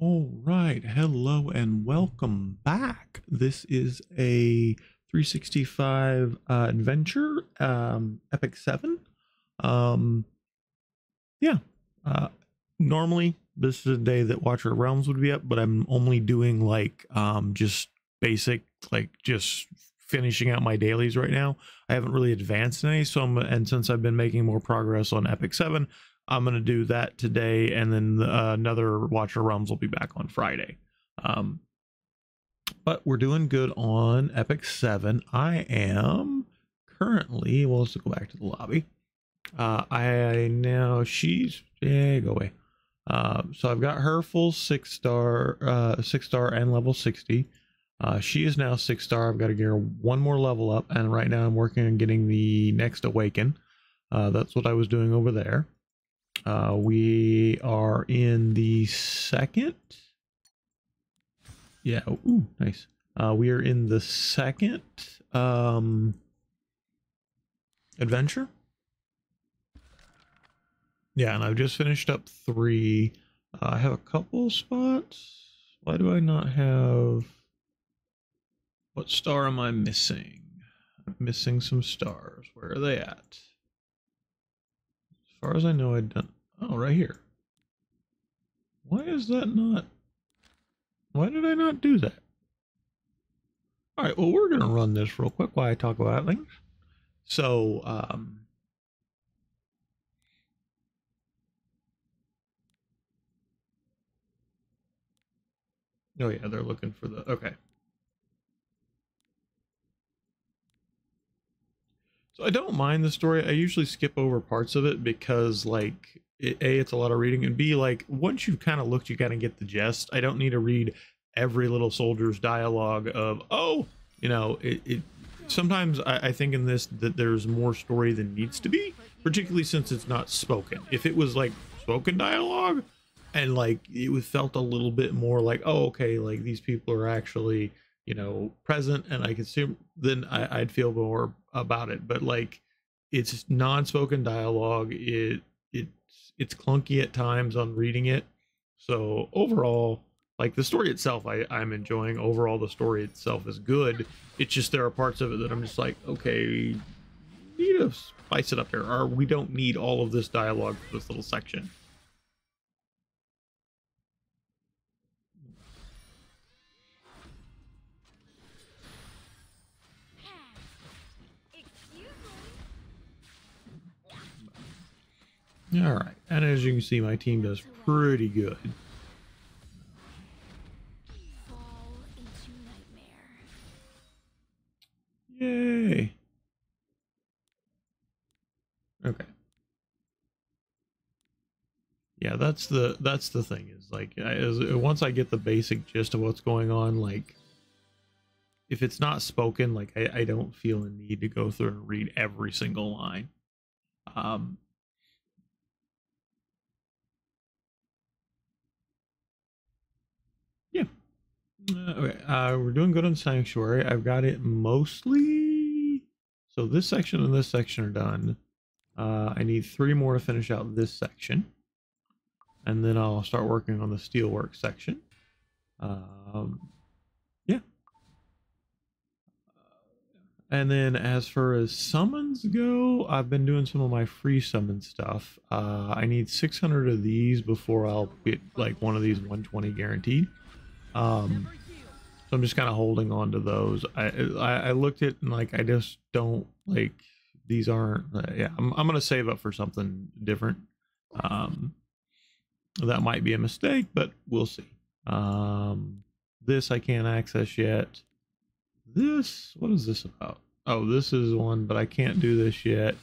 All right, hello and welcome back. This is a 365 uh, adventure, um, Epic 7. Um, yeah, uh, normally this is a day that Watcher Realms would be up, but I'm only doing like um, just basic, like just finishing out my dailies right now. I haven't really advanced any, so I'm, and since I've been making more progress on Epic 7, I'm going to do that today, and then uh, another Watcher Realms will be back on Friday. Um, but we're doing good on Epic 7. I am currently, well, let's go back to the lobby. Uh, I now, she's, yeah, go away. Uh, so I've got her full six star, uh, six star and level 60. Uh, she is now six star. I've got to get her one more level up, and right now I'm working on getting the next awaken. Uh, that's what I was doing over there. Uh, we are in the second. Yeah. Ooh, nice. Uh, we are in the second um, adventure. Yeah, and I've just finished up three. Uh, I have a couple spots. Why do I not have? What star am I missing? I'm missing some stars. Where are they at? As far as I know, I'd done. Oh, right here. Why is that not? Why did I not do that? All right, well, we're going to run this real quick while I talk about things. So, um, oh yeah, they're looking for the, okay. So I don't mind the story. I usually skip over parts of it because like it, a it's a lot of reading and b like once you've kind of looked you kind of get the gist. I don't need to read every little soldier's dialogue of oh you know it, it sometimes I, I think in this that there's more story than needs to be particularly since it's not spoken if it was like spoken dialogue and like it was felt a little bit more like oh okay like these people are actually you know present and i could see then I, i'd feel more about it but like it's non-spoken dialogue it it's clunky at times on reading it. So overall like the story itself I, i'm enjoying. Overall the story itself is good. It's just there are parts of it that i'm just like okay need to spice it up here or we don't need all of this dialogue for this little section All right, and as you can see, my team does pretty good. Yay! Okay. Yeah, that's the that's the thing is like as once I get the basic gist of what's going on, like if it's not spoken, like I, I don't feel a need to go through and read every single line. Um, Okay, uh, we're doing good on Sanctuary. I've got it mostly. So this section and this section are done. Uh, I need three more to finish out this section. And then I'll start working on the steelwork section. Um, yeah. And then as far as summons go, I've been doing some of my free summon stuff. Uh, I need 600 of these before I'll get like one of these 120 guaranteed. Um, so I'm just kind of holding on to those. I, I, I looked at and like I just don't like these aren't. Uh, yeah, I'm I'm gonna save up for something different. Um, that might be a mistake, but we'll see. Um, this I can't access yet. This what is this about? Oh, this is one, but I can't do this yet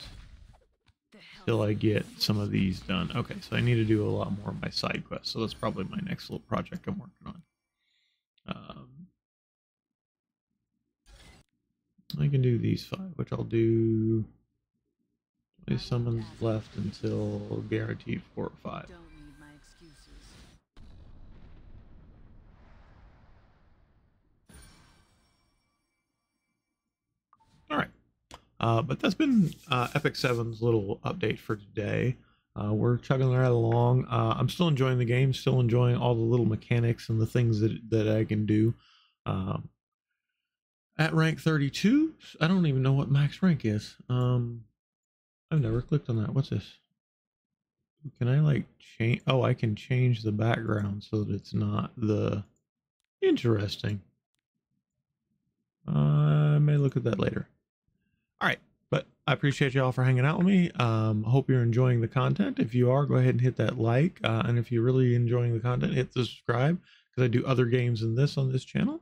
till I get some of these done. Okay, so I need to do a lot more of my side quests. So that's probably my next little project I'm working on. Um, I can do these five, which I'll do. Twenty summons left until guaranteed four or five. All right, uh, but that's been uh, Epic 7's little update for today. uh, we're chugging right along. Uh, I'm still enjoying the game, still enjoying all the little mechanics and the things that that I can do. Um, at rank 32, I don't even know what max rank is. Um, I've never clicked on that. What's this? Can I like change? Oh, I can change the background so that it's not the interesting. Uh, I may look at that later. All right. But I appreciate y'all for hanging out with me. Um, hope you're enjoying the content. If you are, go ahead and hit that like. Uh, and if you're really enjoying the content, hit the subscribe because I do other games than this on this channel.